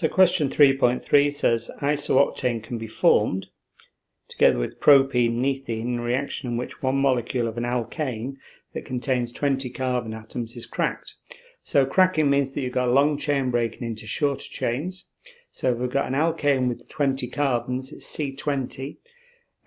So question 3.3 says isooctane can be formed together with propene and in a reaction in which one molecule of an alkane that contains 20 carbon atoms is cracked. So cracking means that you've got a long chain breaking into shorter chains. So if we've got an alkane with 20 carbons, it's C20.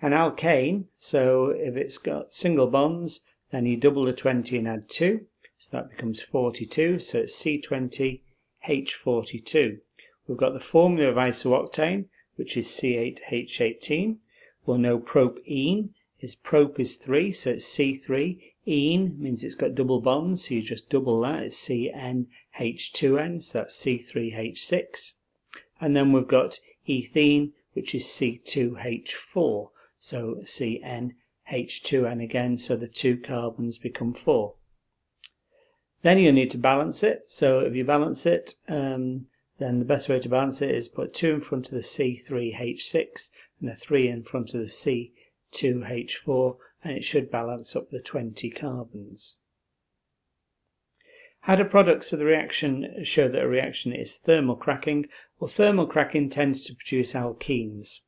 An alkane, so if it's got single bonds, then you double the 20 and add 2. So that becomes 42, so it's C20H42. We've got the formula of isooctane, which is C8H18. We'll know propene is prop is 3, so it's C3. Ene means it's got double bonds, so you just double that, it's CnH2n, so that's C3H6. And then we've got ethene, which is C2H4, so CnH2n again, so the two carbons become 4. Then you need to balance it, so if you balance it, um, then the best way to balance it is put 2 in front of the C3H6 and a 3 in front of the C2H4 and it should balance up the 20 carbons. How do products of the reaction show that a reaction is thermal cracking? Well, thermal cracking tends to produce alkenes.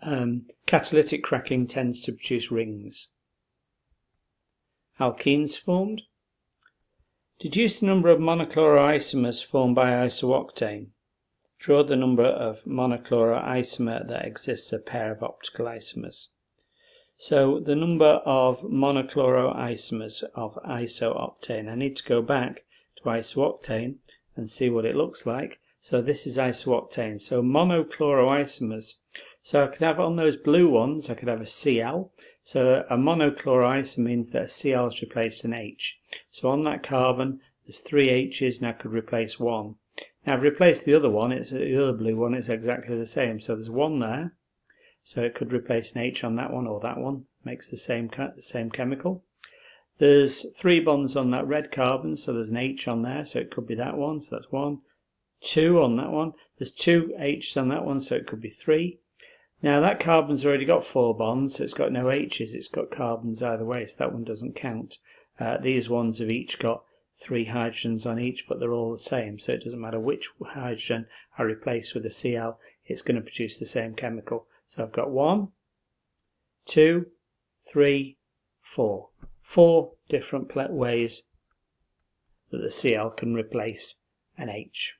Um, catalytic cracking tends to produce rings. Alkenes formed. Deduce the number of monochloroisomers formed by isooctane. Draw the number of monochloroisomer that exists a pair of optical isomers. So the number of monochloroisomers of isooctane. I need to go back to isooctane and see what it looks like. So this is isooctane. So monochloroisomers. So I could have on those blue ones, I could have a Cl. So a monochloroisomer means that a Cl has replaced an H. So on that carbon, there's three H's and I could replace one. Now I've replaced the other one, it's the other blue one, it's exactly the same. So there's one there. So it could replace an H on that one or that one, makes the same, same chemical. There's three bonds on that red carbon, so there's an H on there, so it could be that one, so that's one. Two on that one. There's two H's on that one, so it could be three. Now that carbon's already got four bonds, so it's got no H's, it's got carbons either way, so that one doesn't count. Uh, these ones have each got three hydrogens on each, but they're all the same, so it doesn't matter which hydrogen I replace with a Cl, it's going to produce the same chemical. So I've got one, two, three, four. Four different ways that the Cl can replace an H.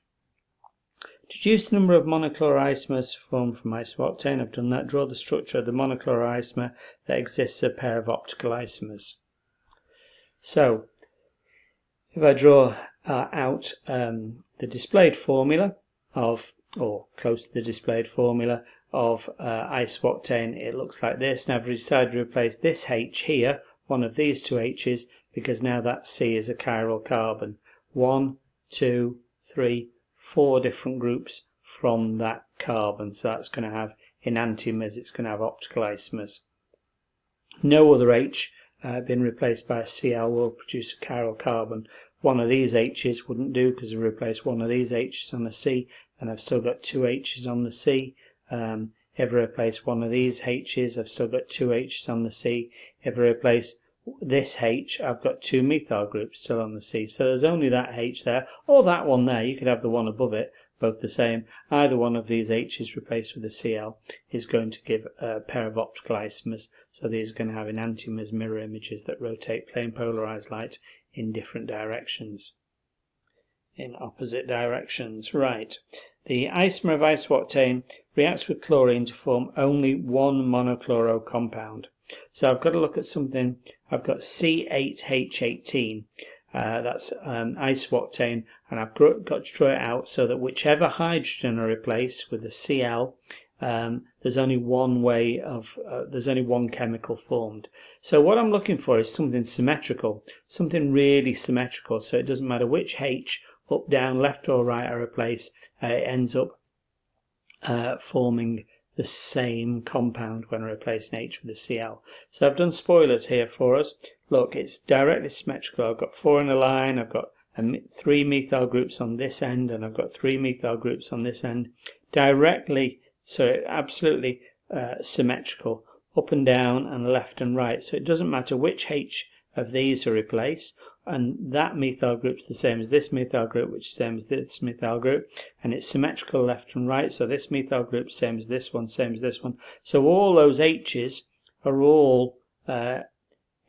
To Deduce the number of monochloroisomers formed from isooctane. I've done that. Draw the structure of the monochloroisomer that exists as a pair of optical isomers. So, if I draw uh, out um, the displayed formula of, or close to the displayed formula of uh, it looks like this. Now I've decided to replace this H here, one of these two H's, because now that C is a chiral carbon. One, two, three, four different groups from that carbon. So that's going to have enantiomers, it's going to have optical isomers. No other H uh, been replaced by a Cl will produce a chiral carbon. One of these H's wouldn't do because I replaced one of these H's on the C and I've still got two H's on the C. Um, if I replace one of these H's, I've still got two H's on the C. If I replace this H, I've got two methyl groups still on the C. So there's only that H there, or that one there. You could have the one above it, both the same. Either one of these H's replaced with a Cl is going to give a pair of optical isomers. So these are going to have enantiomers mirror images that rotate plane polarized light in different directions. In opposite directions. Right. The isomer of isooctane reacts with chlorine to form only one monochloro compound. So I've got to look at something, I've got C8H18, uh, that's um, isooctane, and I've got to draw it out so that whichever hydrogen I replace with a Cl, um, there's only one way of, uh, there's only one chemical formed. So what I'm looking for is something symmetrical, something really symmetrical, so it doesn't matter which H, up, down, left or right I replace, uh, it ends up uh, forming the same compound when I replace an H with a Cl. So I've done spoilers here for us. Look, it's directly symmetrical. I've got four in a line, I've got three methyl groups on this end, and I've got three methyl groups on this end. Directly, so absolutely uh, symmetrical, up and down and left and right. So it doesn't matter which H of these are replaced. and that methyl group is the same as this methyl group, which is the same as this methyl group, and it's symmetrical left and right, so this methyl group same as this one, same as this one. So all those H's are all uh,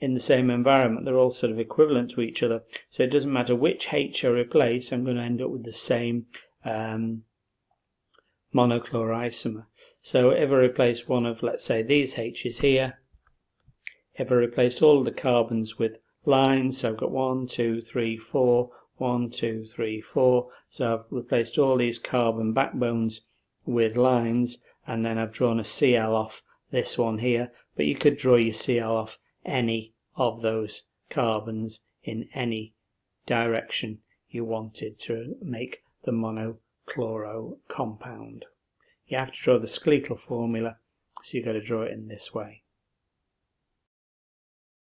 in the same environment. They're all sort of equivalent to each other. So it doesn't matter which H I replace, I'm going to end up with the same um, monochloroisomer. So if I replace one of, let's say, these H's here, if I replace all the carbons with lines, so I've got one, two, three, four, one, two, three, four. So I've replaced all these carbon backbones with lines, and then I've drawn a Cl off this one here. But you could draw your Cl off any of those carbons in any direction you wanted to make the monochloro compound. You have to draw the skeletal formula, so you've got to draw it in this way.